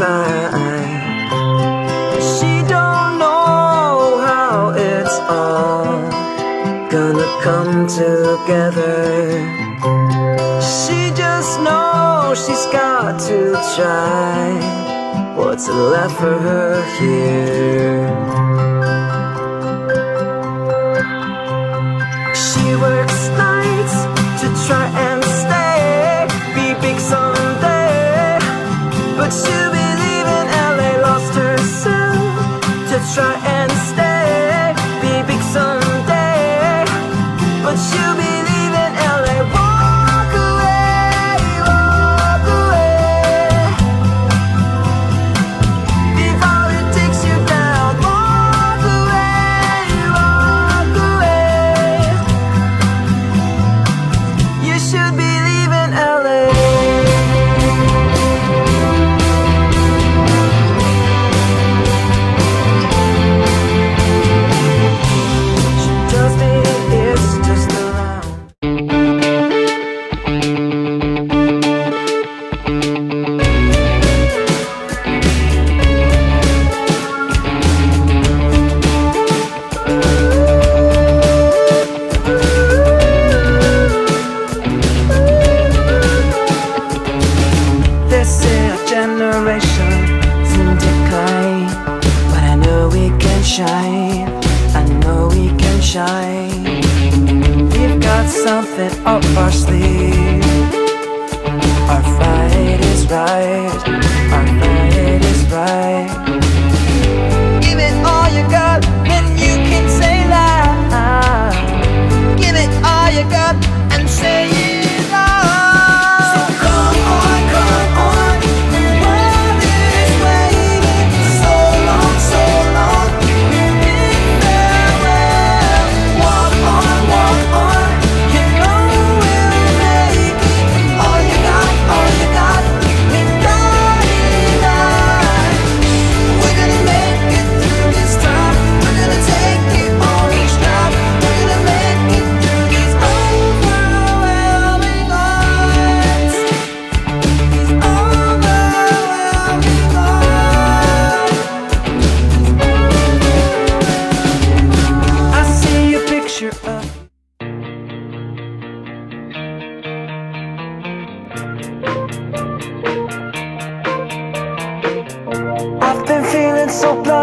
sign She don't know how it's all gonna come together. She just knows she's got to try What's left for her here. I so blind.